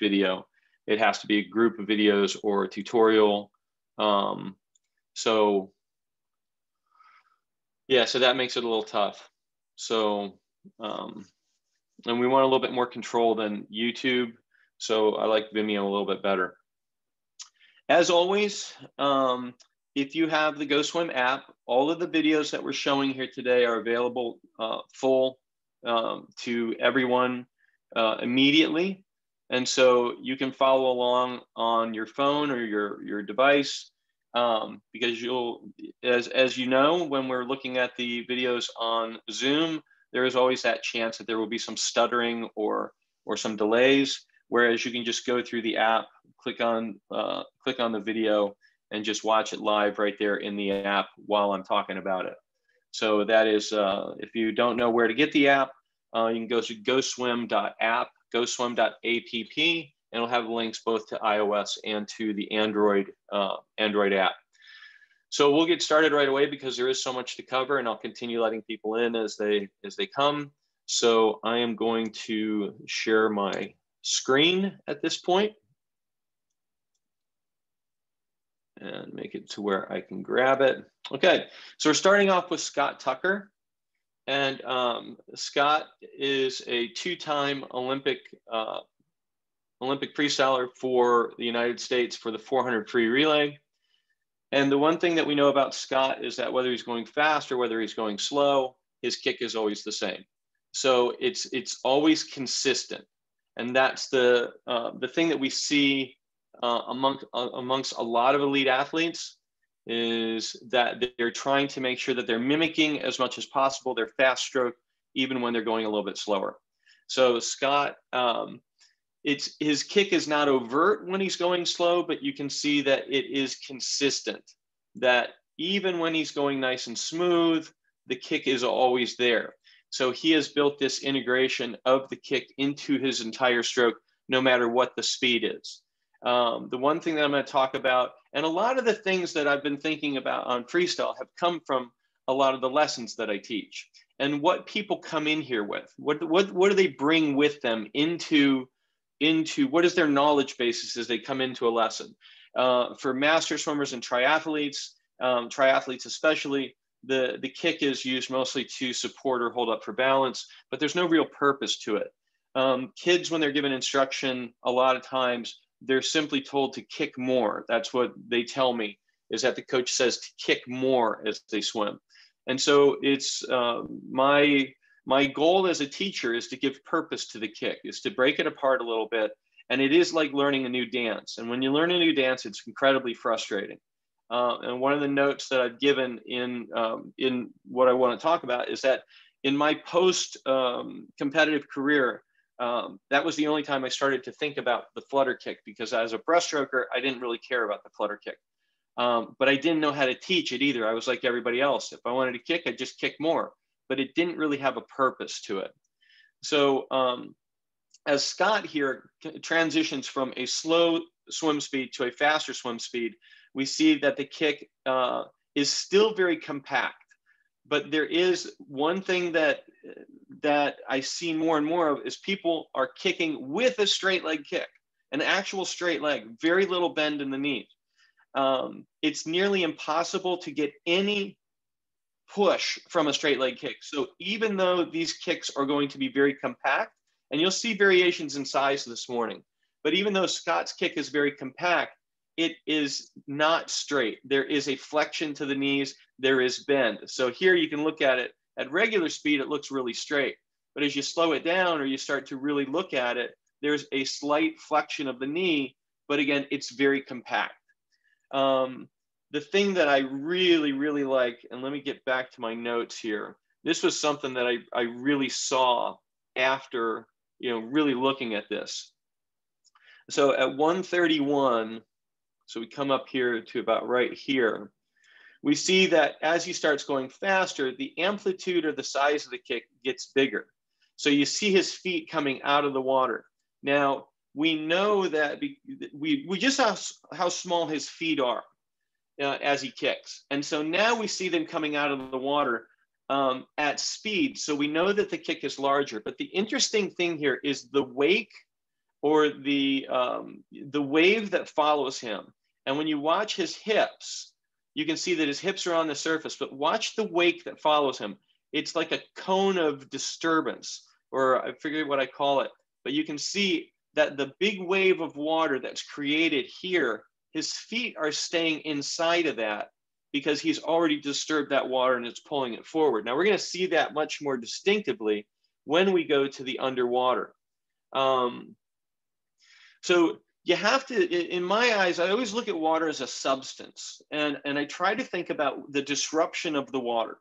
video. It has to be a group of videos or a tutorial. Um, so yeah, so that makes it a little tough. So, um, and we want a little bit more control than YouTube. So I like Vimeo a little bit better. As always, um, if you have the GoSwim app, all of the videos that we're showing here today are available uh, full um, to everyone uh, immediately. And so you can follow along on your phone or your, your device um, because you'll, as, as you know, when we're looking at the videos on Zoom, there is always that chance that there will be some stuttering or, or some delays, whereas you can just go through the app, click on, uh, click on the video and just watch it live right there in the app while I'm talking about it. So that is, uh, if you don't know where to get the app, uh, you can go to goswim.app, goswim.app, and it'll have links both to iOS and to the Android, uh, Android app. So we'll get started right away because there is so much to cover and I'll continue letting people in as they, as they come. So I am going to share my screen at this point and make it to where I can grab it. Okay, so we're starting off with Scott Tucker. And um, Scott is a two-time Olympic uh, Olympic freestyler for the United States for the 400 free relay. And the one thing that we know about Scott is that whether he's going fast or whether he's going slow, his kick is always the same. So it's it's always consistent, and that's the uh, the thing that we see uh, among, uh, amongst a lot of elite athletes is that they're trying to make sure that they're mimicking as much as possible their fast stroke, even when they're going a little bit slower. So Scott, um, it's his kick is not overt when he's going slow, but you can see that it is consistent. That even when he's going nice and smooth, the kick is always there. So he has built this integration of the kick into his entire stroke, no matter what the speed is. Um, the one thing that I'm going to talk about, and a lot of the things that I've been thinking about on freestyle have come from a lot of the lessons that I teach and what people come in here with. What, what, what do they bring with them into, into what is their knowledge basis as they come into a lesson? Uh, for master swimmers and triathletes, um, triathletes especially, the, the kick is used mostly to support or hold up for balance, but there's no real purpose to it. Um, kids, when they're given instruction, a lot of times they're simply told to kick more. That's what they tell me is that the coach says to kick more as they swim. And so it's uh, my my goal as a teacher is to give purpose to the kick, is to break it apart a little bit. And it is like learning a new dance. And when you learn a new dance, it's incredibly frustrating. Uh, and one of the notes that I've given in um, in what I want to talk about is that in my post um, competitive career, um, that was the only time I started to think about the flutter kick because as a breaststroker, I didn't really care about the flutter kick. Um, but I didn't know how to teach it either. I was like everybody else. If I wanted to kick, I'd just kick more, but it didn't really have a purpose to it. So um, as Scott here transitions from a slow swim speed to a faster swim speed, we see that the kick uh, is still very compact. But there is one thing that that I see more and more of is people are kicking with a straight leg kick, an actual straight leg, very little bend in the knee. Um, it's nearly impossible to get any push from a straight leg kick. So even though these kicks are going to be very compact, and you'll see variations in size this morning, but even though Scott's kick is very compact, it is not straight. There is a flexion to the knees, there is bend. So here you can look at it at regular speed, it looks really straight. But as you slow it down or you start to really look at it, there's a slight flexion of the knee, but again, it's very compact. Um, the thing that I really, really like, and let me get back to my notes here. This was something that I, I really saw after, you know, really looking at this. So at 131, so we come up here to about right here, we see that as he starts going faster, the amplitude or the size of the kick gets bigger. So you see his feet coming out of the water. Now, we know that we, we just saw how small his feet are uh, as he kicks. And so now we see them coming out of the water um, at speed. So we know that the kick is larger. But the interesting thing here is the wake or the, um, the wave that follows him. And when you watch his hips, you can see that his hips are on the surface, but watch the wake that follows him. It's like a cone of disturbance, or I forget what I call it, but you can see that the big wave of water that's created here, his feet are staying inside of that because he's already disturbed that water and it's pulling it forward. Now we're going to see that much more distinctively when we go to the underwater. Um, so you have to, in my eyes, I always look at water as a substance and, and I try to think about the disruption of the water.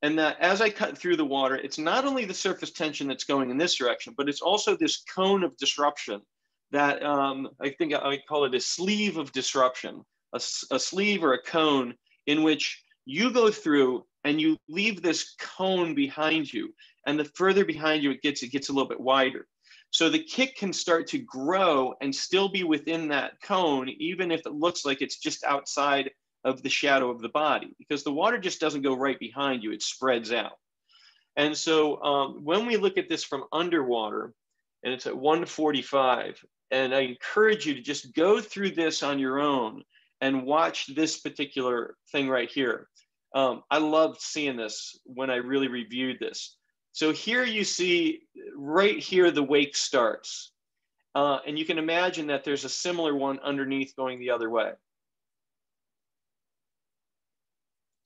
And that as I cut through the water, it's not only the surface tension that's going in this direction, but it's also this cone of disruption that um, I think I call it a sleeve of disruption, a, a sleeve or a cone in which you go through and you leave this cone behind you. And the further behind you it gets, it gets a little bit wider. So the kick can start to grow and still be within that cone, even if it looks like it's just outside of the shadow of the body, because the water just doesn't go right behind you, it spreads out. And so um, when we look at this from underwater, and it's at 145, and I encourage you to just go through this on your own and watch this particular thing right here. Um, I loved seeing this when I really reviewed this. So here you see right here, the wake starts. Uh, and you can imagine that there's a similar one underneath going the other way.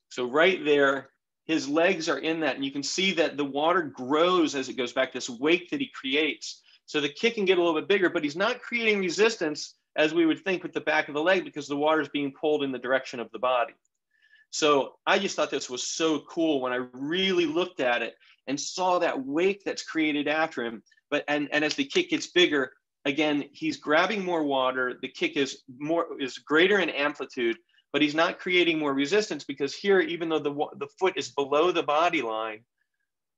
So right there, his legs are in that. And you can see that the water grows as it goes back, this wake that he creates. So the kick can get a little bit bigger, but he's not creating resistance as we would think with the back of the leg because the water is being pulled in the direction of the body. So I just thought this was so cool when I really looked at it and saw that wake that's created after him. But and, and as the kick gets bigger, again, he's grabbing more water. The kick is more is greater in amplitude, but he's not creating more resistance because here, even though the the foot is below the body line,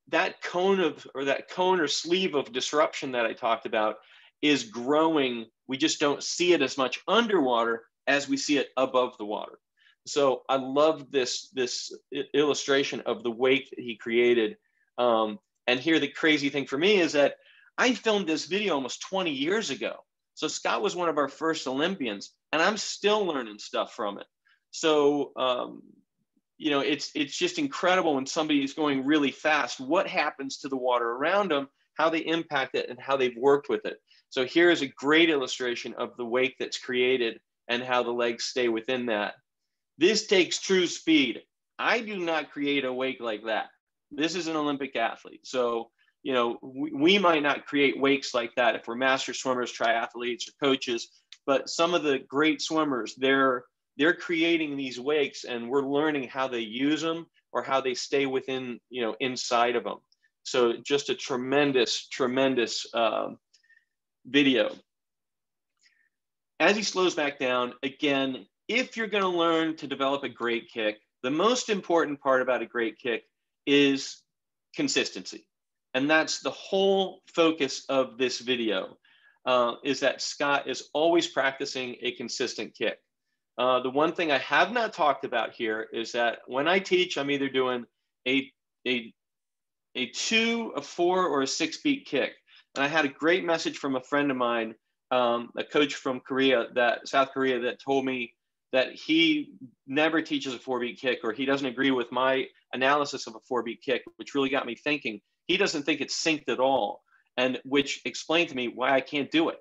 that cone of or that cone or sleeve of disruption that I talked about is growing. We just don't see it as much underwater as we see it above the water. So I love this this illustration of the wake that he created. Um, and here the crazy thing for me is that I filmed this video almost 20 years ago. So Scott was one of our first Olympians, and I'm still learning stuff from it. So um, you know, it's it's just incredible when somebody is going really fast. What happens to the water around them? How they impact it, and how they've worked with it. So here is a great illustration of the wake that's created and how the legs stay within that. This takes true speed. I do not create a wake like that. This is an Olympic athlete. So, you know, we, we might not create wakes like that if we're master swimmers, triathletes, or coaches, but some of the great swimmers, they're they're creating these wakes and we're learning how they use them or how they stay within, you know, inside of them. So just a tremendous, tremendous uh, video. As he slows back down, again, if you're going to learn to develop a great kick, the most important part about a great kick is consistency. And that's the whole focus of this video, uh, is that Scott is always practicing a consistent kick. Uh, the one thing I have not talked about here is that when I teach, I'm either doing a, a, a two, a four, or a six beat kick. And I had a great message from a friend of mine, um, a coach from Korea, that South Korea, that told me that he never teaches a four beat kick or he doesn't agree with my analysis of a four beat kick, which really got me thinking. He doesn't think it's synced at all, and which explained to me why I can't do it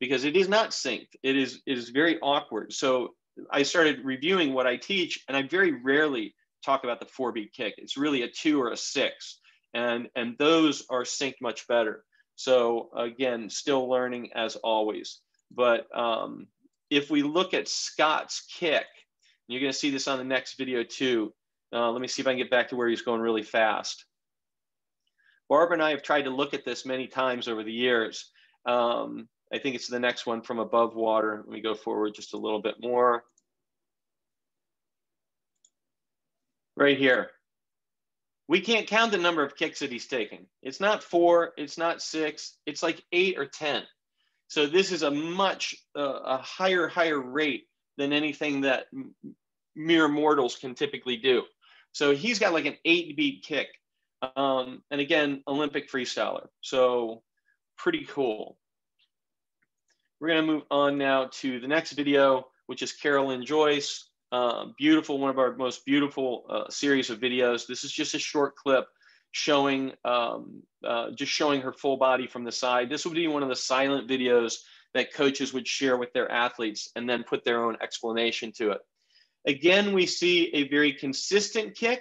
because it is not synced. It is it is very awkward. So I started reviewing what I teach, and I very rarely talk about the four beat kick. It's really a two or a six, and and those are synced much better. So again, still learning as always. But um, if we look at Scott's kick, you're going to see this on the next video too. Uh, let me see if I can get back to where he's going really fast. Barbara and I have tried to look at this many times over the years. Um, I think it's the next one from above water. Let me go forward just a little bit more. Right here. We can't count the number of kicks that he's taking. It's not four, it's not six, it's like eight or 10. So this is a much uh, a higher, higher rate than anything that mere mortals can typically do. So he's got like an eight beat kick. Um, and again, Olympic freestyler. So pretty cool. We're gonna move on now to the next video, which is Kara Lynn Joyce. Uh, beautiful, one of our most beautiful uh, series of videos. This is just a short clip showing, um, uh, just showing her full body from the side. This would be one of the silent videos that coaches would share with their athletes and then put their own explanation to it. Again, we see a very consistent kick.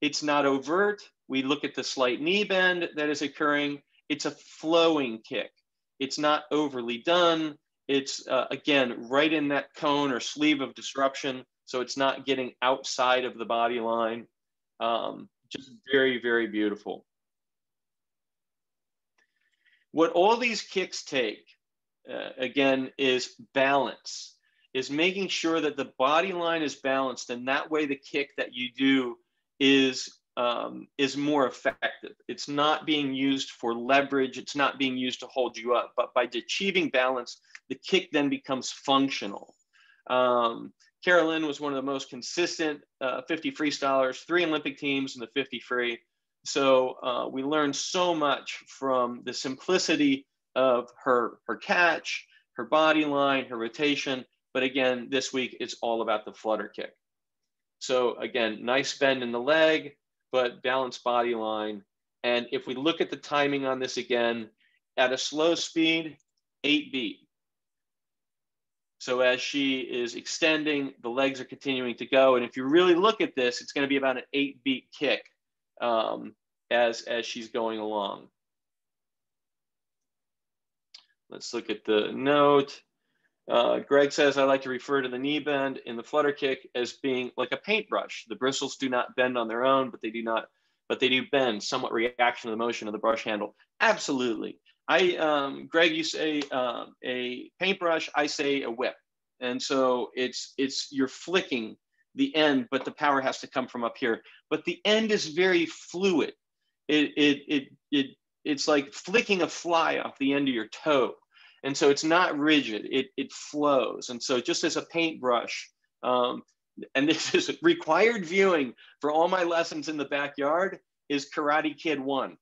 It's not overt. We look at the slight knee bend that is occurring. It's a flowing kick. It's not overly done. It's, uh, again, right in that cone or sleeve of disruption. So it's not getting outside of the body line. Um, just very, very beautiful. What all these kicks take, uh, again, is balance is making sure that the body line is balanced and that way the kick that you do is um, is more effective. It's not being used for leverage. It's not being used to hold you up. But by achieving balance, the kick then becomes functional. Um, Kara Lynn was one of the most consistent uh, 50 freestylers, three Olympic teams in the 50 free. So uh, we learned so much from the simplicity of her, her catch, her body line, her rotation, but again, this week it's all about the flutter kick. So again, nice bend in the leg, but balanced body line. And if we look at the timing on this again, at a slow speed, eight beat. So as she is extending, the legs are continuing to go. And if you really look at this, it's going to be about an eight beat kick um, as, as she's going along. Let's look at the note. Uh, Greg says, I like to refer to the knee bend in the flutter kick as being like a paintbrush. The bristles do not bend on their own, but they do not, but they do bend somewhat reaction to the motion of the brush handle. Absolutely. I, um, Greg, you say uh, a paintbrush, I say a whip. And so it's, it's, you're flicking the end, but the power has to come from up here. But the end is very fluid. It, it, it, it, it's like flicking a fly off the end of your toe. And so it's not rigid, it, it flows. And so just as a paintbrush, um, and this is required viewing for all my lessons in the backyard is Karate Kid 1.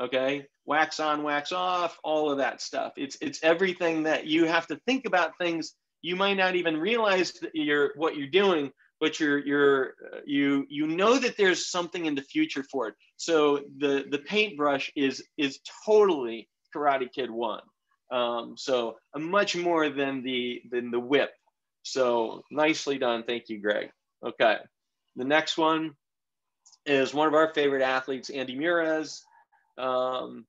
Okay? Wax on, wax off, all of that stuff. It's it's everything that you have to think about things you might not even realize that you're what you're doing, but you're you're you you know that there's something in the future for it. So the the paintbrush is is totally Karate Kid 1. Um, so much more than the than the whip. So nicely done. Thank you, Greg. Okay. The next one is one of our favorite athletes, Andi Murez. Um,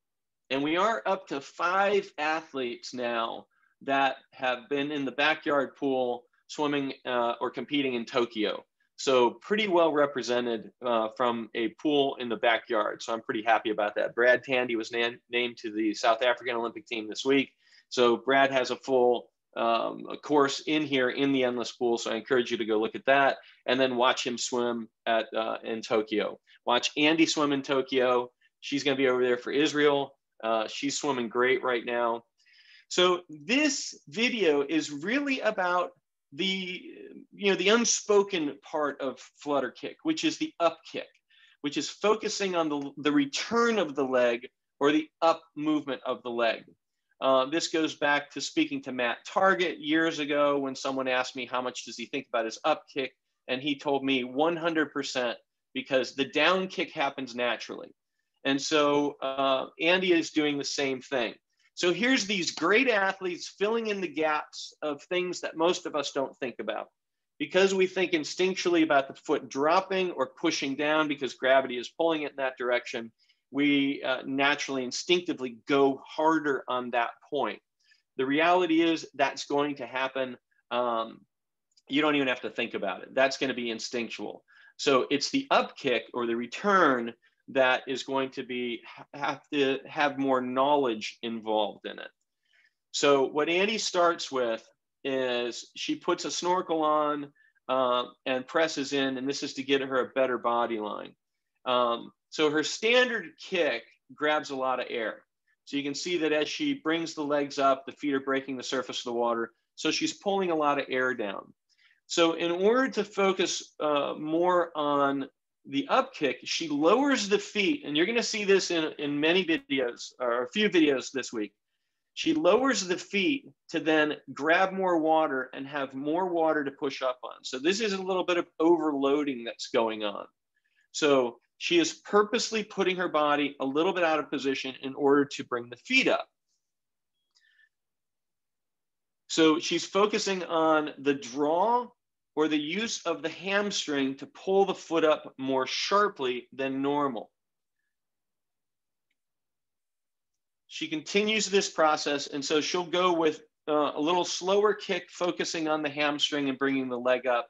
and we are up to five athletes now that have been in the backyard pool swimming uh, or competing in Tokyo. So pretty well represented uh, from a pool in the backyard. So I'm pretty happy about that. Brad Tandy was named to the South African Olympic team this week. So Brad has a full um, a course in here in the endless pool. So I encourage you to go look at that and then watch him swim at uh, in Tokyo. Watch Andi swim in Tokyo. She's going to be over there for Israel. Uh, she's swimming great right now. So this video is really about the you know the unspoken part of flutter kick which is the up kick which is focusing on the, the return of the leg or the up movement of the leg uh, this goes back to speaking to Matt Targett years ago when someone asked me how much does he think about his up kick and he told me 100% because the down kick happens naturally and so uh, Andi is doing the same thing so here's these great athletes filling in the gaps of things that most of us don't think about. Because we think instinctually about the foot dropping or pushing down because gravity is pulling it in that direction, we uh, naturally instinctively go harder on that point. The reality is that's going to happen. Um, you don't even have to think about it. That's going to be instinctual. So it's the up kick or the return that is going to be have to have more knowledge involved in it. So what Andi starts with is she puts a snorkel on uh, and presses in, and this is to get her a better body line. Um, so her standard kick grabs a lot of air. So you can see that as she brings the legs up, the feet are breaking the surface of the water. So she's pulling a lot of air down. So in order to focus uh, more on the up kick, she lowers the feet, and you're going to see this in, in many videos or a few videos this week. She lowers the feet to then grab more water and have more water to push up on. So this is a little bit of overloading that's going on. So she is purposely putting her body a little bit out of position in order to bring the feet up. So she's focusing on the draw or the use of the hamstring to pull the foot up more sharply than normal. She continues this process, and so she'll go with uh, a little slower kick, focusing on the hamstring and bringing the leg up.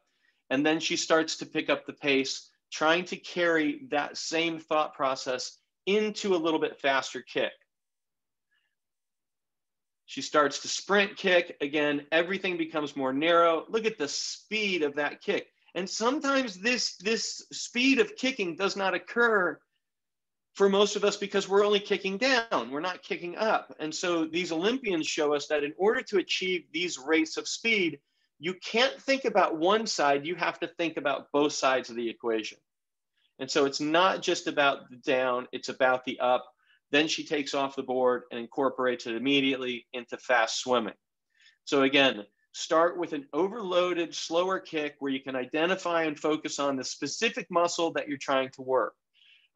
And then she starts to pick up the pace, trying to carry that same thought process into a little bit faster kick. She starts to sprint kick. Again, everything becomes more narrow. Look at the speed of that kick. And sometimes this, this speed of kicking does not occur for most of us because we're only kicking down, we're not kicking up. And so these Olympians show us that in order to achieve these rates of speed, you can't think about one side, you have to think about both sides of the equation. And so it's not just about the down, it's about the up. Then she takes off the board and incorporates it immediately into fast swimming. So again, start with an overloaded, slower kick where you can identify and focus on the specific muscle that you're trying to work.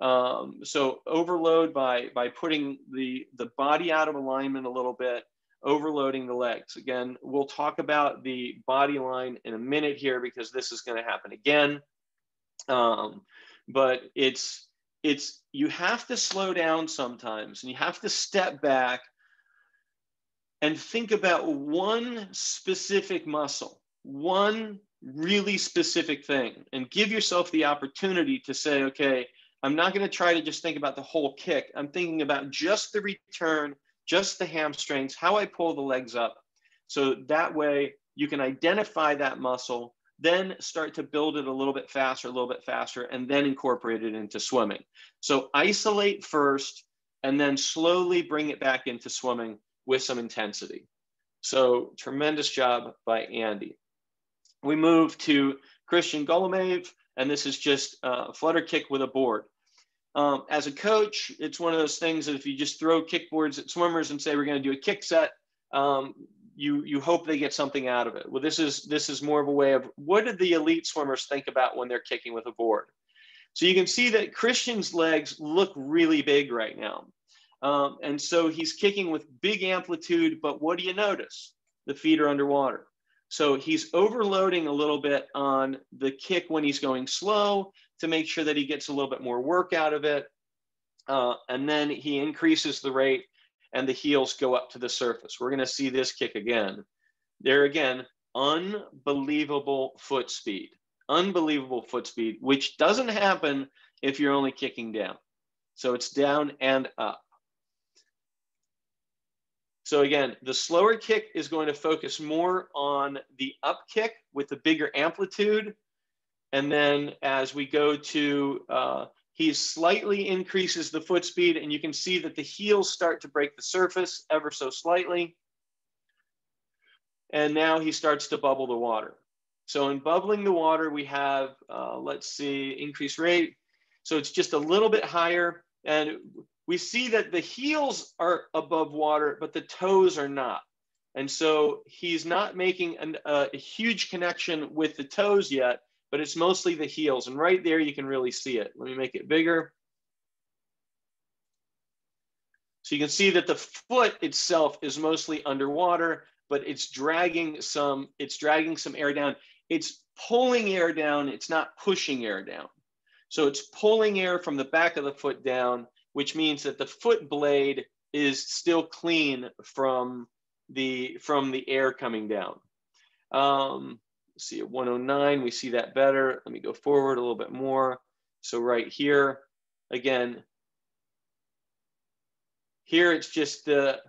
Um, so overload by, by putting the, the body out of alignment a little bit, overloading the legs. Again, we'll talk about the body line in a minute here because this is going to happen again. Um, but it's, it's, you have to slow down sometimes and you have to step back and think about one specific muscle, one really specific thing, and give yourself the opportunity to say, okay, I'm not going to try to just think about the whole kick. I'm thinking about just the return, just the hamstrings, how I pull the legs up. So that way you can identify that muscle, then start to build it a little bit faster, a little bit faster, and then incorporate it into swimming. So isolate first and then slowly bring it back into swimming with some intensity. So tremendous job by Andi. We move to Kristian Golomeev, and this is just a flutter kick with a board. Um, as a coach, it's one of those things that if you just throw kickboards at swimmers and say we're going to do a kick set, um, you you hope they get something out of it. Well, this is this is more of a way of what did the elite swimmers think about when they're kicking with a board. So you can see that Kristian's legs look really big right now, um, and so he's kicking with big amplitude. But what do you notice? The feet are underwater. So he's overloading a little bit on the kick when he's going slow to make sure that he gets a little bit more work out of it. Uh, and then he increases the rate and the heels go up to the surface. We're going to see this kick again. There again, unbelievable foot speed, unbelievable foot speed, which doesn't happen if you're only kicking down. So it's down and up. So again, the slower kick is going to focus more on the up kick with the bigger amplitude and then as we go to, uh, he slightly increases the foot speed and you can see that the heels start to break the surface ever so slightly. And now he starts to bubble the water. So in bubbling the water, we have, uh, let's see, increase rate. So it's just a little bit higher. And we see that the heels are above water, but the toes are not. And so he's not making an, uh, a huge connection with the toes yet, but it's mostly the heels. And right there, you can really see it. Let me make it bigger. So you can see that the foot itself is mostly underwater, but it's dragging some, it's dragging some air down. It's pulling air down, it's not pushing air down. So it's pulling air from the back of the foot down, which means that the foot blade is still clean from the, from the air coming down. Um, see at 109, we see that better. Let me go forward a little bit more. So right here, again, here it's just the,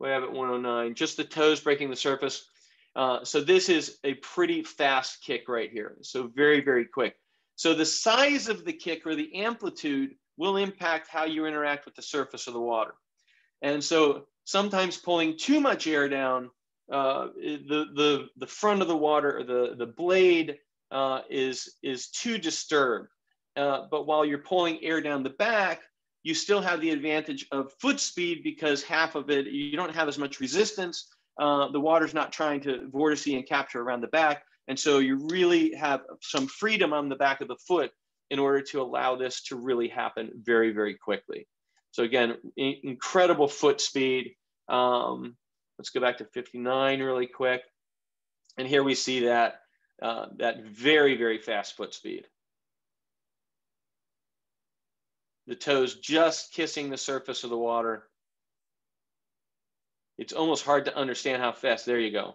we have at 109, just the toes breaking the surface. Uh, so this is a pretty fast kick right here. So very, very quick. So the size of the kick or the amplitude will impact how you interact with the surface of the water. And so sometimes pulling too much air down uh, the, the, the front of the water, the, the blade uh, is, is too disturbed. Uh, but while you're pulling air down the back, you still have the advantage of foot speed because half of it, you don't have as much resistance. Uh, the water's not trying to vortice and capture around the back. And so you really have some freedom on the back of the foot in order to allow this to really happen very, very quickly. So again, incredible foot speed. Um, let's go back to 59 really quick. And here we see that, uh, that very, very fast foot speed. The toes just kissing the surface of the water. It's almost hard to understand how fast. There you go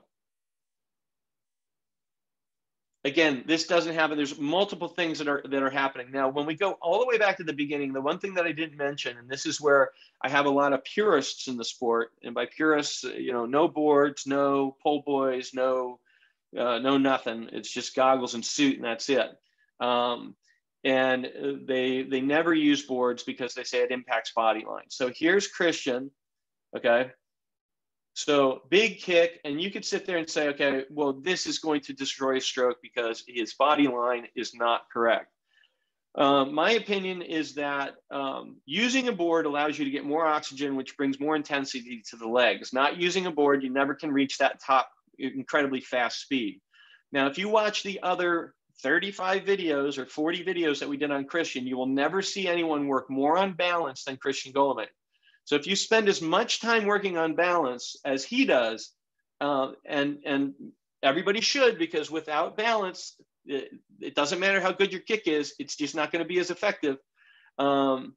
again, this doesn't happen. There's multiple things that are that are happening now. When we go all the way back to the beginning, the one thing that I didn't mention, and this is where I have a lot of purists in the sport, and by purists, you know, no boards, no pull buoys, no, uh, no nothing. It's just goggles and suit, and that's it. Um, and they they never use boards because they say it impacts body line. So here's Kristian, okay, so big kick, and you could sit there and say, okay, well, this is going to destroy a stroke because his body line is not correct. Um, my opinion is that um, using a board allows you to get more oxygen, which brings more intensity to the legs. Not using a board, you never can reach that top incredibly fast speed. Now, if you watch the other 35 videos or 40 videos that we did on Kristian, you will never see anyone work more on balance than Kristian Golomeev. So if you spend as much time working on balance as he does, uh, and and everybody should, because without balance, it, it, doesn't matter how good your kick is, it's just not going to be as effective. Um,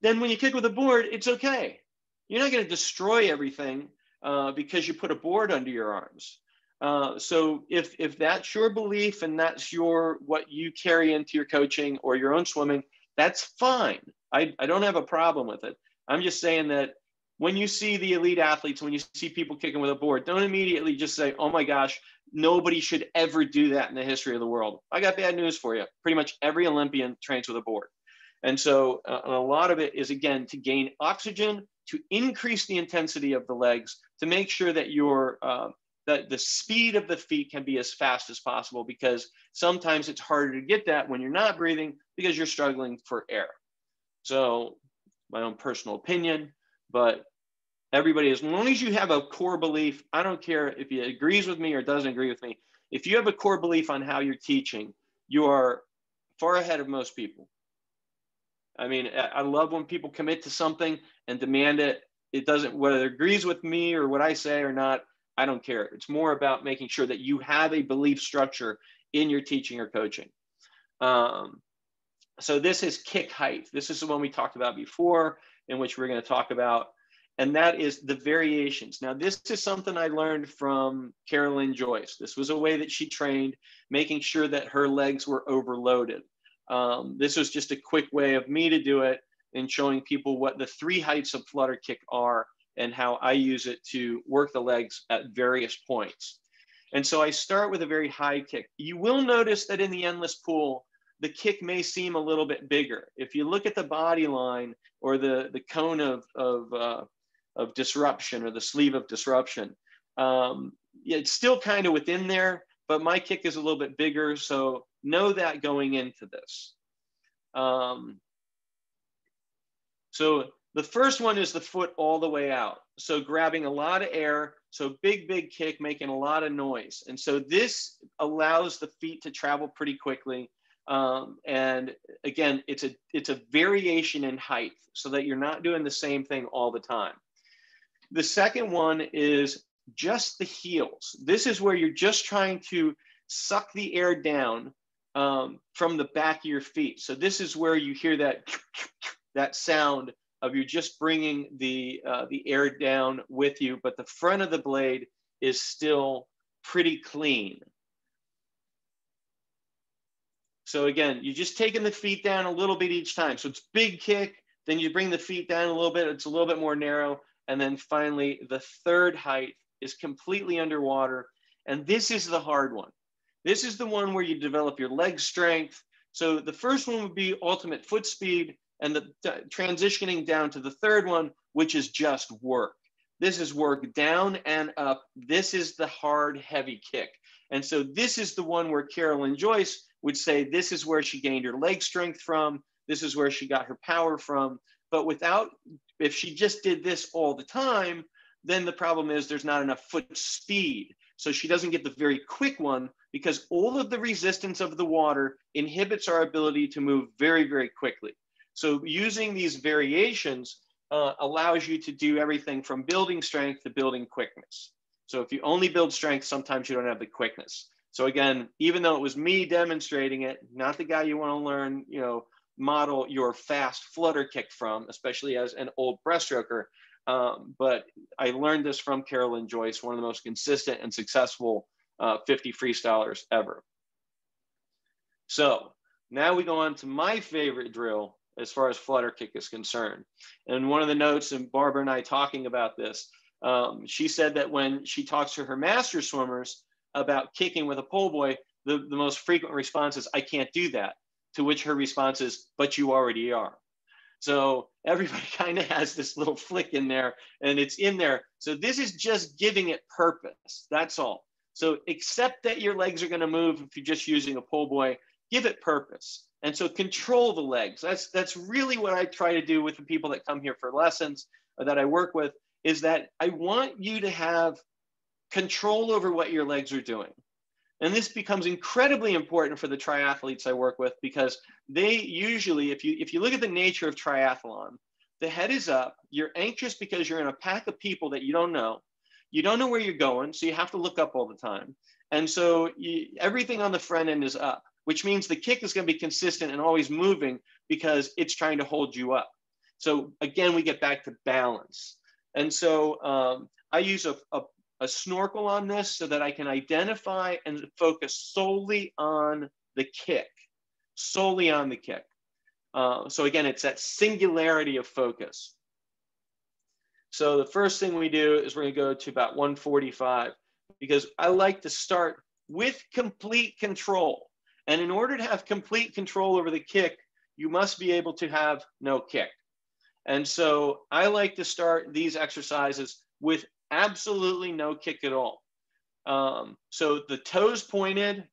then when you kick with a board, it's okay. You're not going to destroy everything uh, because you put a board under your arms. Uh, so if if that's your belief and that's your what you carry into your coaching or your own swimming, that's fine. I, I don't have a problem with it. I'm just saying that when you see the elite athletes, when you see people kicking with a board, don't immediately just say, oh my gosh, nobody should ever do that in the history of the world. I got bad news for you. Pretty much every Olympian trains with a board. And so uh, a lot of it is, again, to gain oxygen, to increase the intensity of the legs, to make sure that your uh, that the speed of the feet can be as fast as possible because sometimes it's harder to get that when you're not breathing because you're struggling for air. So my own personal opinion, but everybody, as long as you have a core belief, I don't care if he agrees with me or doesn't agree with me. If you have a core belief on how you're teaching, you are far ahead of most people. I mean, I love when people commit to something and demand it. It doesn't, whether it agrees with me or what I say or not, I don't care. It's more about making sure that you have a belief structure in your teaching or coaching. Um, so this is kick height. This is the one we talked about before, in which we're going to talk about, and that is the variations. Now, this is something I learned from Kara Lynn Joyce. This was a way that she trained, making sure that her legs were overloaded. Um, this was just a quick way of me to do it and showing people what the three heights of flutter kick are and how I use it to work the legs at various points. And so I start with a very high kick. You will notice that in the endless pool, the kick may seem a little bit bigger. If you look at the body line or the, the cone of, of, uh, of disruption or the sleeve of disruption, um, it's still kind of within there, but my kick is a little bit bigger. So know that going into this. Um, so the first one is the foot all the way out. So grabbing a lot of air, so big, big kick, making a lot of noise. And so this allows the feet to travel pretty quickly. Um, and again, it's a it's a variation in height so that you're not doing the same thing all the time. The second one is just the heels. This is where you're just trying to suck the air down um, from the back of your feet. So this is where you hear that that sound of you just bringing the uh, the air down with you, but the front of the blade is still pretty clean. So again, you're just taking the feet down a little bit each time. So it's big kick, then you bring the feet down a little bit, it's a little bit more narrow. And then finally, the third height is completely underwater. And this is the hard one. This is the one where you develop your leg strength. So the first one would be ultimate foot speed, and the transitioning down to the third one, which is just work. This is work down and up. This is the hard, heavy kick. And so this is the one where Kara Lynn Joyce would say this is where she gained her leg strength from. This is where she got her power from. But without, if she just did this all the time, then the problem is there's not enough foot speed. So she doesn't get the very quick one because all of the resistance of the water inhibits our ability to move very, very quickly. So using these variations uh, allows you to do everything from building strength to building quickness. So if you only build strength, sometimes you don't have the quickness. So again, even though it was me demonstrating it, not the guy you want to learn, you know, model your fast flutter kick from, especially as an old breaststroker. Um, but I learned this from Kara Lynn Joyce, one of the most consistent and successful uh, 50 freestylers ever. So now we go on to my favorite drill as far as flutter kick is concerned. And one of the notes, and Barbara and I talking about this, um, she said that when she talks to her master swimmers about kicking with a pull buoy, the, the most frequent response is, I can't do that. To which her response is, but you already are. So everybody kind of has this little flick in there and it's in there. So this is just giving it purpose. That's all. So accept that your legs are going to move if you're just using a pull buoy, give it purpose. And so control the legs. That's that's really what I try to do with the people that come here for lessons that I work with is that I want you to have control over what your legs are doing. And this becomes incredibly important for the triathletes I work with because they usually, if you if you look at the nature of triathlon, the head is up, you're anxious because you're in a pack of people that you don't know you don't know where you're going, so you have to look up all the time. And so you, everything on the front end is up, which means the kick is going to be consistent and always moving because it's trying to hold you up. So again, we get back to balance. And so um, I use a, a, a snorkel on this so that I can identify and focus solely on the kick, solely on the kick. Uh, so again, it's that singularity of focus. So the first thing we do is we're gonna go to about 145 because I like to start with complete control. And in order to have complete control over the kick, you must be able to have no kick. And so I like to start these exercises with absolutely no kick at all. Um, so the toes pointed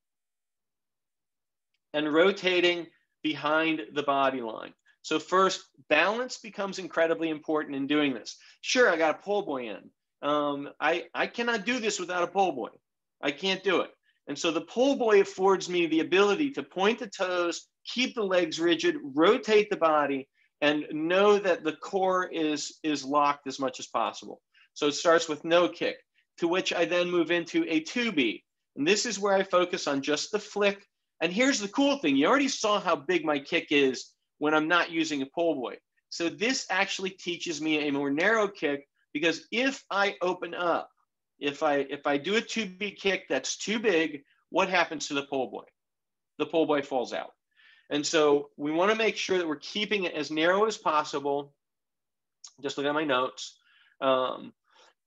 and rotating behind the body line. So first, balance becomes incredibly important in doing this. Sure, I got a pull buoy in. Um, I, I cannot do this without a pull buoy. I can't do it. And so the pull buoy affords me the ability to point the toes, keep the legs rigid, rotate the body, and know that the core is, is locked as much as possible. So it starts with no kick, to which I then move into a 2B. And this is where I focus on just the flick. And here's the cool thing. You already saw how big my kick is when I'm not using a pull buoy. So this actually teaches me a more narrow kick because if I open up, if I if I do a 2B kick that's too big, what happens to the pull buoy? The pull buoy falls out. And so we want to make sure that we're keeping it as narrow as possible. Just look at my notes. Um,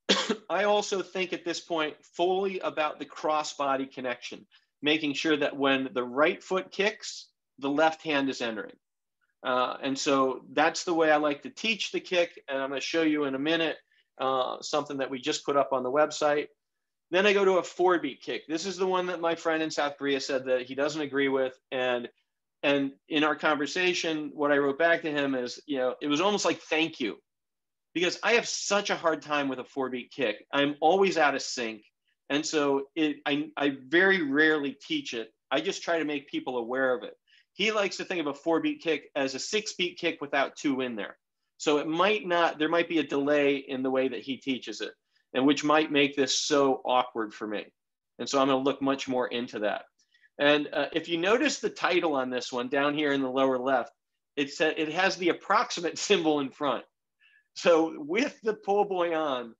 I also think at this point fully about the crossbody connection, making sure that when the right foot kicks, the left hand is entering. Uh, and so that's the way I like to teach the kick. And I'm going to show you in a minute uh, something that we just put up on the website. Then I go to a four beat kick. This is the one that my friend in South Korea said that he doesn't agree with. And and in our conversation, what I wrote back to him is, you know, it was almost like thank you, because I have such a hard time with a four beat kick. I'm always out of sync, and so it I I very rarely teach it. I just try to make people aware of it. He likes to think of a four beat kick as a six beat kick without two in there. So it might not, there might be a delay in the way that he teaches it, and which might make this so awkward for me. And so I'm going to look much more into that. And uh, if you notice the title on this one down here in the lower left, it said it has the approximate symbol in front. So with the pull buoy on,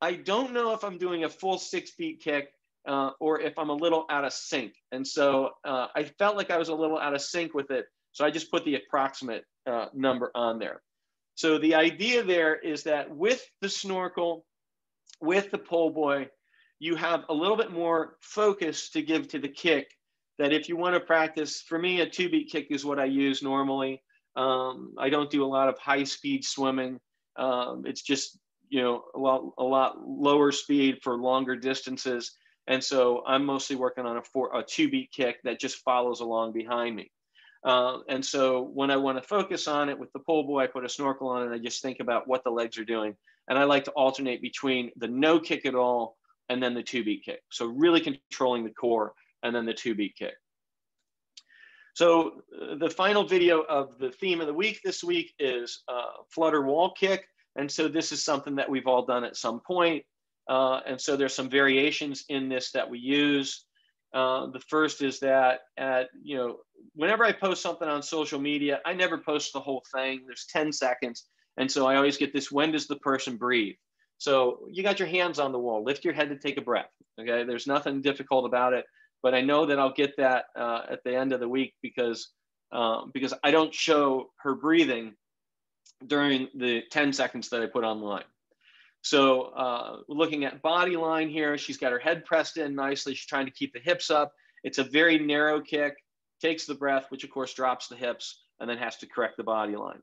I don't know if I'm doing a full six beat kick uh, or if I'm a little out of sync. And so uh, I felt like I was a little out of sync with it. So I just put the approximate uh, number on there. So the idea there is that with the snorkel, with the pole boy, you have a little bit more focus to give to the kick that if you want to practice, for me, a two beat kick is what I use normally. Um, I don't do a lot of high speed swimming. Um, it's just, you know, a lot, a lot lower speed for longer distances. And so I'm mostly working on a four, a two beat kick that just follows along behind me. Uh, and so when I want to focus on it with the pull buoy, I put a snorkel on and I just think about what the legs are doing. And I like to alternate between the no kick at all and then the two beat kick. So really controlling the core and then the two beat kick. So uh, the final video of the theme of the week this week is uh, flutter wall kick. And so this is something that we've all done at some point. Uh, and so there's some variations in this that we use. Uh, the first is that at, you know, whenever I post something on social media, I never post the whole thing. There's 10 seconds. And so I always get this, when does the person breathe? So you got your hands on the wall, lift your head to take a breath. Okay. There's nothing difficult about it, but I know that I'll get that uh, at the end of the week because, um, because I don't show her breathing during the 10 seconds that I put online. So uh, looking at body line here, she's got her head pressed in nicely. She's trying to keep the hips up. It's a very narrow kick, takes the breath, which of course drops the hips and then has to correct the body line.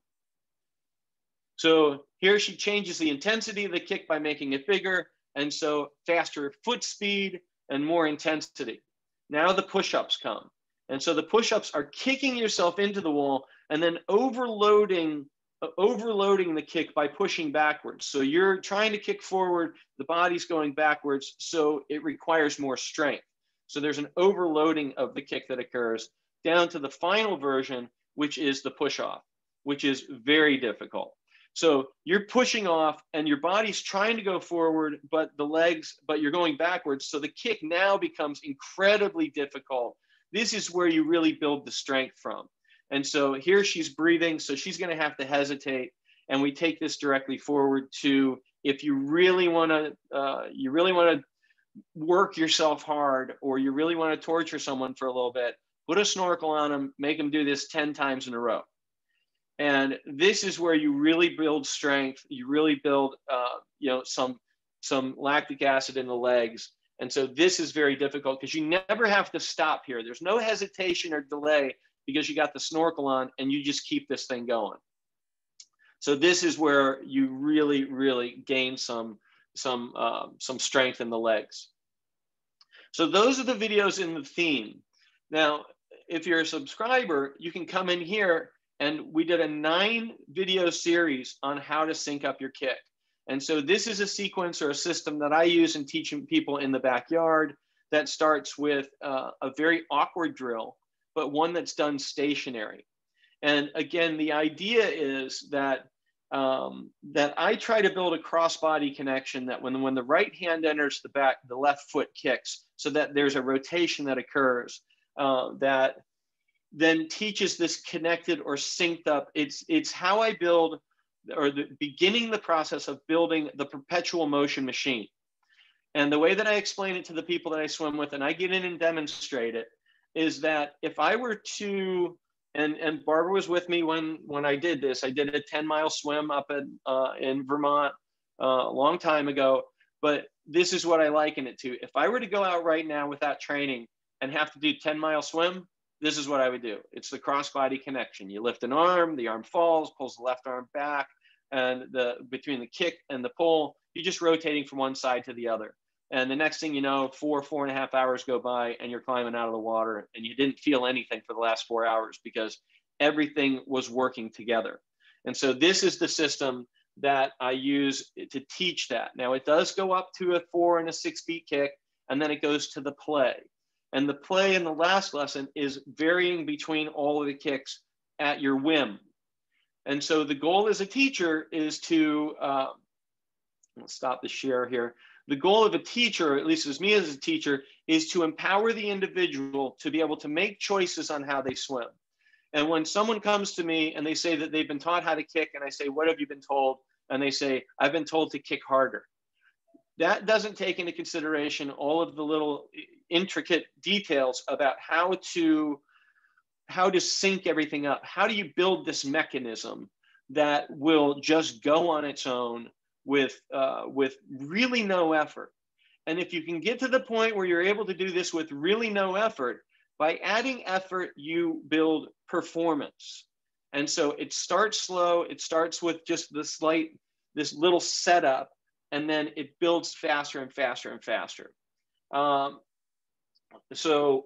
So here she changes the intensity of the kick by making it bigger. And so faster foot speed and more intensity. Now the push-ups come. And so the push-ups are kicking yourself into the wall and then overloading uh, overloading the kick by pushing backwards. So you're trying to kick forward, the body's going backwards, so it requires more strength. So there's an overloading of the kick that occurs down to the final version, which is the push off, which is very difficult. So you're pushing off and your body's trying to go forward, but the legs, but you're going backwards. So the kick now becomes incredibly difficult. This is where you really build the strength from. And so here she's breathing, so she's going to have to hesitate. And we take this directly forward to if you really want to, uh, you really want to work yourself hard, or you really want to torture someone for a little bit, put a snorkel on them, make them do this 10 times in a row. And this is where you really build strength. You really build, uh, you know, some some lactic acid in the legs. And so this is very difficult because you never have to stop here. There's no hesitation or delay because you got the snorkel on and you just keep this thing going. So this is where you really, really gain some, some, uh, some strength in the legs. So those are the videos in the theme. Now, if you're a subscriber, you can come in here and we did a nine video series on how to sync up your kick. And so this is a sequence or a system that I use in teaching people in the backyard that starts with uh, a very awkward drill but one that's done stationary. And again, the idea is that um, that I try to build a cross-body connection that when, when the right hand enters the back, the left foot kicks, so that there's a rotation that occurs uh, that then teaches this connected or synced up. It's, it's how I build or the beginning the process of building the perpetual motion machine. And the way that I explain it to the people that I swim with, and I get in and demonstrate it, is that if I were to, and, and Barbara was with me when, when I did this, I did a 10 mile swim up in, uh, in Vermont uh, a long time ago, but this is what I liken it to. If I were to go out right now without training and have to do 10 mile swim, this is what I would do. It's the cross body connection. You lift an arm, the arm falls, pulls the left arm back, and the between the kick and the pull, you're just rotating from one side to the other. And the next thing you know, four, four and a half hours go by and you're climbing out of the water and you didn't feel anything for the last four hours because everything was working together. And so this is the system that I use to teach that. Now it does go up to a four and a six beat kick, and then it goes to the play. And the play in the last lesson is varying between all of the kicks at your whim. And so the goal as a teacher is to, uh, let's stop the share here, the goal of a teacher, at least as me as a teacher, is to empower the individual to be able to make choices on how they swim. And when someone comes to me and they say that they've been taught how to kick, and I say, What have you been told? And they say, I've been told to kick harder. That doesn't take into consideration all of the little intricate details about how to how to sync everything up. How do you build this mechanism that will just go on its own with, uh, with really no effort. And if you can get to the point where you're able to do this with really no effort, by adding effort, you build performance. And so it starts slow, it starts with just the slight, this little setup, and then it builds faster and faster and faster. Um, so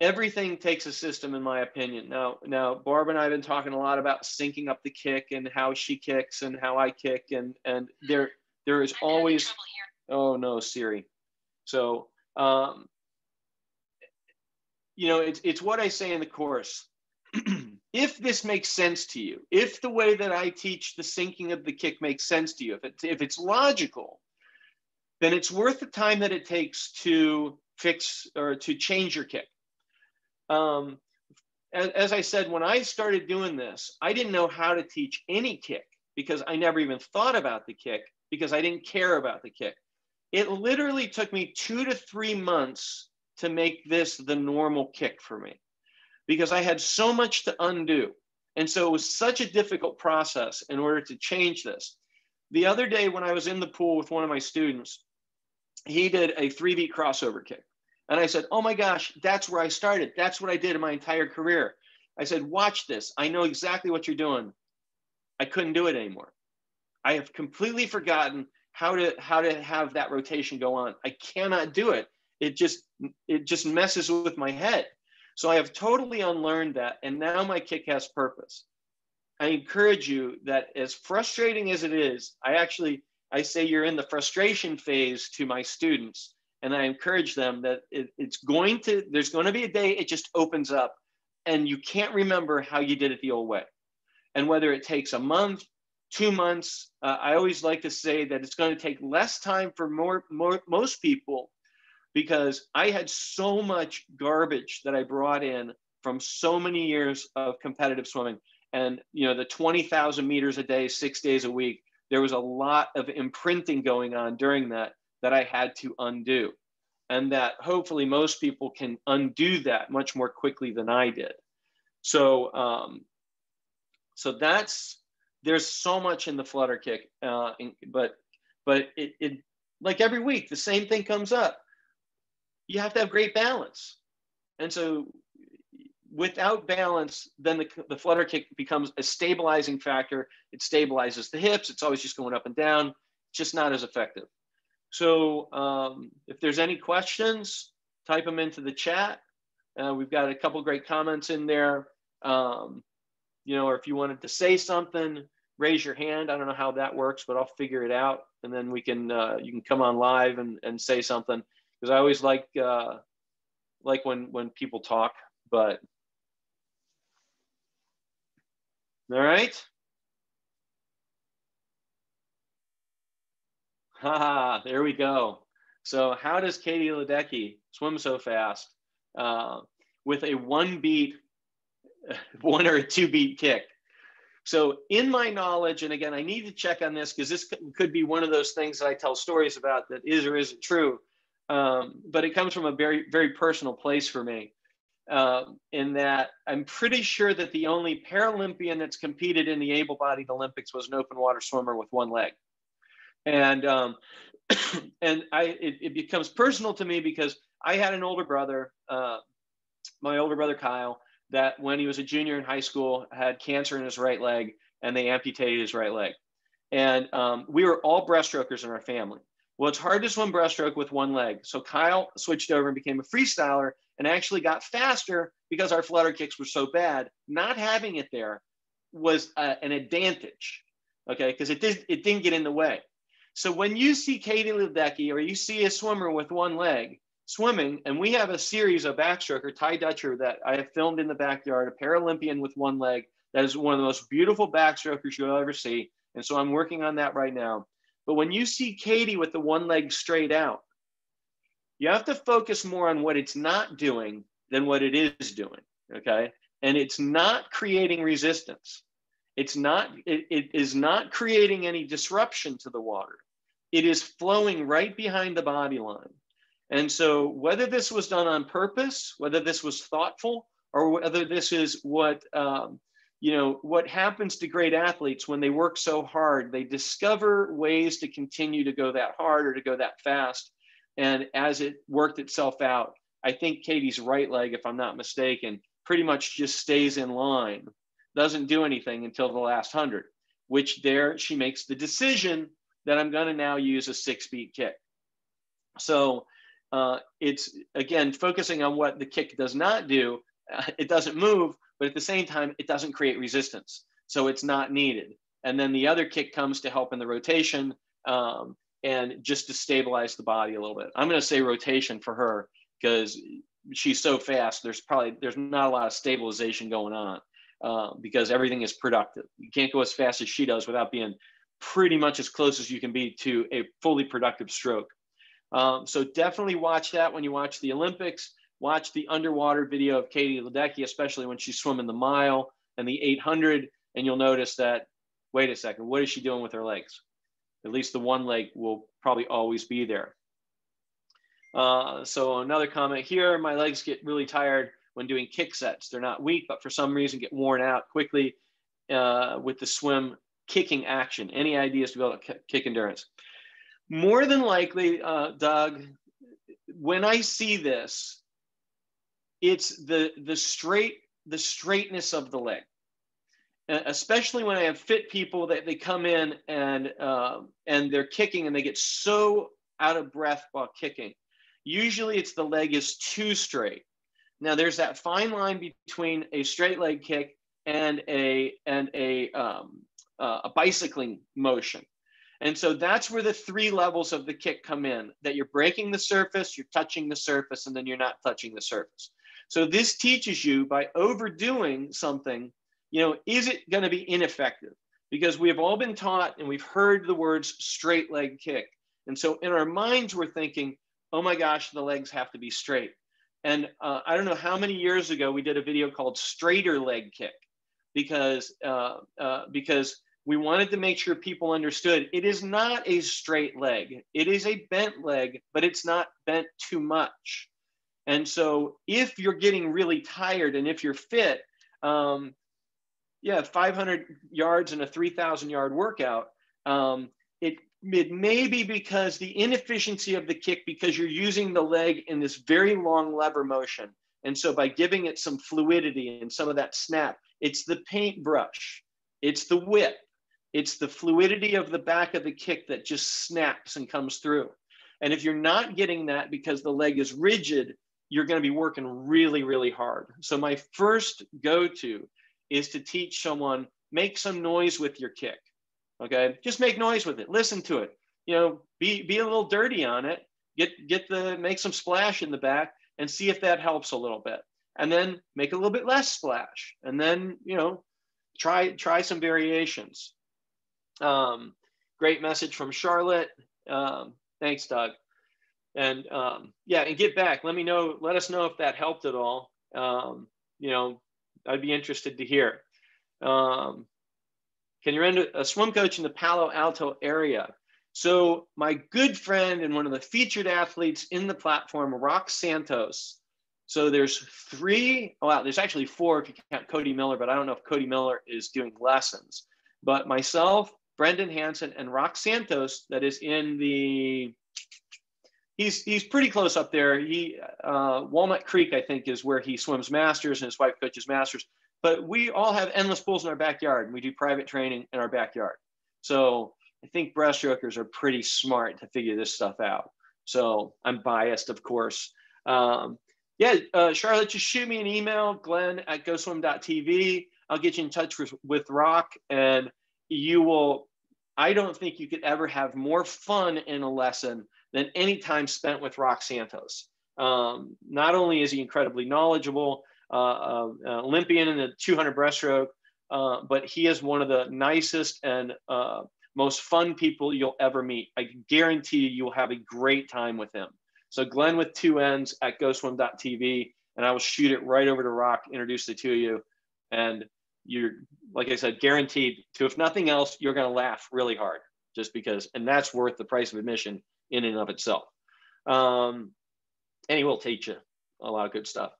everything takes a system, in my opinion. Now, now Barb and I have been talking a lot about syncing up the kick and how she kicks and how I kick, and and there there is always. Oh no, Siri. So, um, you know, it's it's what I say in the course. if this makes sense to you, if the way that I teach the syncing of the kick makes sense to you, if it's if it's logical, then it's worth the time that it takes to fix or to change your kick. Um, as, as I said, when I started doing this, I didn't know how to teach any kick because I never even thought about the kick because I didn't care about the kick. It literally took me two to three months to make this the normal kick for me because I had so much to undo. And so it was such a difficult process in order to change this. The other day when I was in the pool with one of my students, he did a three beat crossover kick. And I said, Oh my gosh, that's where I started. That's what I did in my entire career. I said, Watch this. I know exactly what you're doing. I couldn't do it anymore. I have completely forgotten how to how to have that rotation go on. I cannot do it. It just it just messes with my head. So I have totally unlearned that and now my kick has purpose. I encourage you that as frustrating as it is, I actually I say you're in the frustration phase to my students and I encourage them that it, it's going to, there's going to be a day it just opens up and you can't remember how you did it the old way. And whether it takes a month, two months, uh, I always like to say that it's going to take less time for more, more most people because I had so much garbage that I brought in from so many years of competitive swimming and you know the 20,000 meters a day, six days a week. There was a lot of imprinting going on during that that I had to undo. And that hopefully most people can undo that much more quickly than I did. So, um, so that's, there's so much in the flutter kick, uh, but, but it, it, like every week, the same thing comes up. You have to have great balance. And so without balance, then the, the flutter kick becomes a stabilizing factor. It stabilizes the hips. It's always just going up and down. Just not as effective. So um, if there's any questions, type them into the chat. Uh, we've got a couple great comments in there. Um, you know, or if you wanted to say something, raise your hand. I don't know how that works, but I'll figure it out. And then we can, uh, you can come on live and, and say something. Because I always like, uh, like when, when people talk, but all right. There we go. So how does Katie Ledecky swim so fast uh, with a one beat, one or a two beat kick? So in my knowledge, and again, I need to check on this because this could be one of those things that I tell stories about that is or isn't true. Um, but it comes from a very, very personal place for me. Um, in that I'm pretty sure that the only Paralympian that's competed in the able-bodied Olympics was an open water swimmer with one leg and um, and I it, it, becomes personal to me because I had an older brother, uh, my older brother Kyle, that when he was a junior in high school had cancer in his right leg, and they amputated his right leg, and um, we were all breaststrokers in our family. Well, it's hard to swim breaststroke with one leg, so Kyle switched over and became a freestyler, and actually got faster because our flutter kicks were so bad. Not having it there was uh, an advantage, okay, because it did it didn't get in the way. So when you see Katie Ledecky or you see a swimmer with one leg swimming, and we have a series of backstroker, Ty Dutcher, that I have filmed in the backyard, a Paralympian with one leg. That is one of the most beautiful backstrokers you'll ever see. And so I'm working on that right now. But when you see Katie with the one leg straight out, you have to focus more on what it's not doing than what it is doing. Okay. And it's not creating resistance. It's not, it, it is not creating any disruption to the water it is flowing right behind the body line. And so, whether this was done on purpose, whether this was thoughtful, or whether this is what um, you know what happens to great athletes when they work so hard, they discover ways to continue to go that hard or to go that fast. And as it worked itself out, I think Katie's right leg, if I'm not mistaken, pretty much just stays in line, doesn't do anything until the last hundred. Which there she makes the decision that I'm going to now use a six beat kick. So uh, it's again focusing on what the kick does not do. Uh, it doesn't move, but at the same time, it doesn't create resistance. So it's not needed. And then the other kick comes to help in the rotation um, and just to stabilize the body a little bit. I'm going to say rotation for her because she's so fast. There's probably there's not a lot of stabilization going on uh, because everything is productive. You can't go as fast as she does without being pretty much as close as you can be to a fully productive stroke. Um, so definitely watch that when you watch the Olympics. Watch the underwater video of Katie Ledecky, especially when she's swimming the mile and the 800, and you'll notice that. Wait a second, what is she doing with her legs? At least the one leg will probably always be there. Uh, so another comment here, my legs get really tired when doing kick sets. They're not weak, but for some reason get worn out quickly uh, with the swim kicking action. Any ideas to build a kick endurance? More than likely, uh, Doug, when I see this, it's the the straight the straightness of the leg, especially when I have fit people that they come in and uh, and they're kicking and they get so out of breath while kicking. Usually, it's the leg is too straight. Now, there's that fine line between a straight leg kick and a and a um, uh, a bicycling motion. And so that's where the three levels of the kick come in that you're breaking the surface, you're touching the surface, and then you're not touching the surface. So this teaches you by overdoing something, you know, is it going to be ineffective? Because we have all been taught and we've heard the words straight leg kick. And so in our minds, we're thinking, oh my gosh, the legs have to be straight. And uh, I don't know how many years ago we did a video called straighter leg kick because, uh, uh, because we wanted to make sure people understood it is not a straight leg. It is a bent leg, but it's not bent too much. And so if you're getting really tired and if you're fit, um, yeah, 500 yards and a 3,000 yard workout, um, it, it may be because the inefficiency of the kick because you're using the leg in this very long lever motion. And so by giving it some fluidity and some of that snap, it's the paintbrush, it's the whip, it's the fluidity of the back of the kick that just snaps and comes through. And if you're not getting that because the leg is rigid, you're going to be working really, really hard. So, my first go to is to teach someone make some noise with your kick. Okay. Just make noise with it, listen to it. You know, be, be a little dirty on it, get, get the, make some splash in the back and see if that helps a little bit. And then make a little bit less splash. And then, you know, try, try some variations. Um, great message from Charlotte. Um, thanks, Doug. And um, yeah, and get back. Let me know. Let us know if that helped at all. Um, you know, I'd be interested to hear. Um, can you rent a swim coach in the Palo Alto area? So my good friend and one of the featured athletes in the platform, Roque Santos. So there's three. Oh, wow, there's actually four if you count Cody Miller, but I don't know if Cody Miller is doing lessons. But myself, Brendan Hansen and Roque Santos that is in the he's he's pretty close up there. He uh, Walnut Creek, I think, is where he swims masters and his wife coaches masters. But we all have endless pools in our backyard, and we do private training in our backyard. So I think breaststrokers are pretty smart to figure this stuff out. So I'm biased, of course. Um, yeah, uh, Charlotte, just shoot me an email, Glenn at GoSwim.tv. I'll get you in touch with, with Roque and you will i don't think you could ever have more fun in a lesson than any time spent with Roque Santos. Um, not only is he incredibly knowledgeable uh, uh, olympian in the 200 breaststroke uh, but he is one of the nicest and uh, most fun people you'll ever meet. I guarantee you you'll have a great time with him. So glenn with two ends at goswim.tv and i will shoot it right over to rock introduce the two of you and you're like I said, guaranteed to if nothing else, you're going to laugh really hard just because, and that's worth the price of admission in and of itself. Um, and he will teach you a lot of good stuff.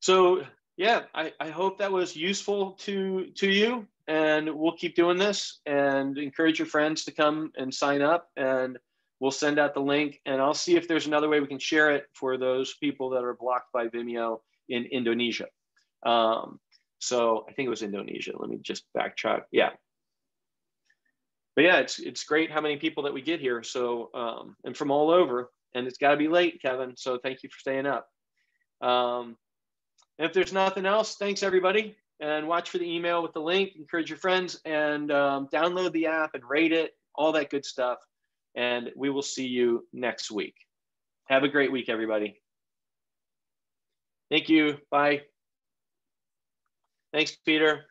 So yeah, I, I hope that was useful to to you, and we'll keep doing this and encourage your friends to come and sign up, and we'll send out the link, and I'll see if there's another way we can share it for those people that are blocked by Vimeo in Indonesia. Um, so I think it was Indonesia. Let me just backtrack. Yeah. But yeah, it's it's great how many people that we get here. So um, and from all over. and it's got to be late, Kevin. So thank you for staying up. Um, if there's nothing else, thanks everybody, and watch for the email with the link. Encourage your friends and um, download the app and rate it, all that good stuff. And we will see you next week. Have a great week, everybody. Thank you. Bye. Thanks, Peter.